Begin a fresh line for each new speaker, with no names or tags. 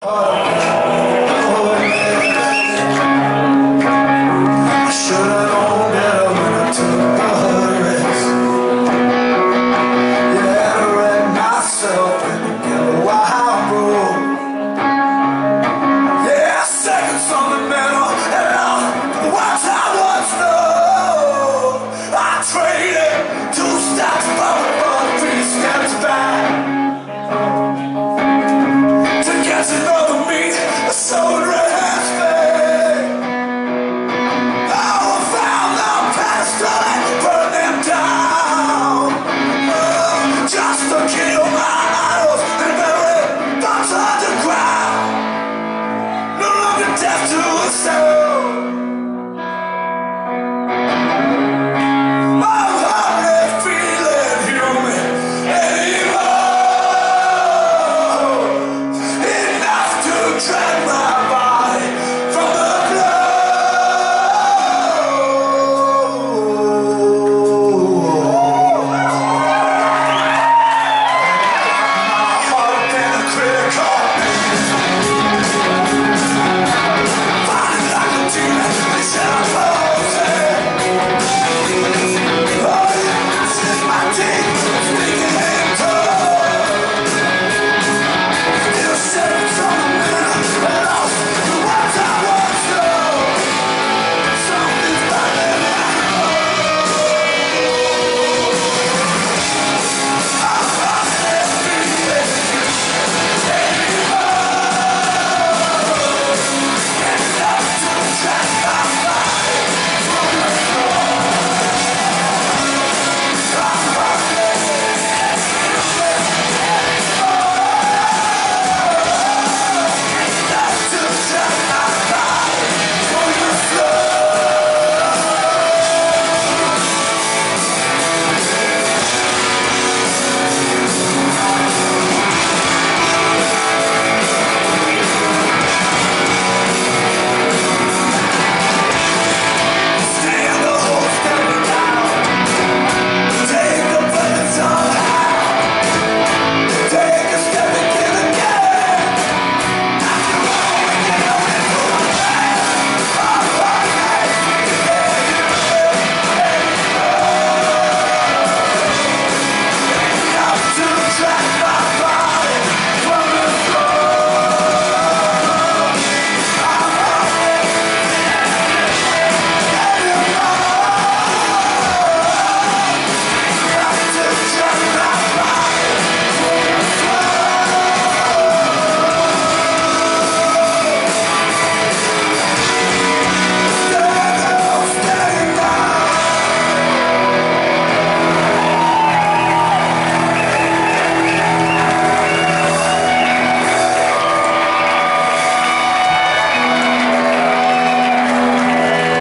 Oh.